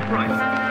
Christ.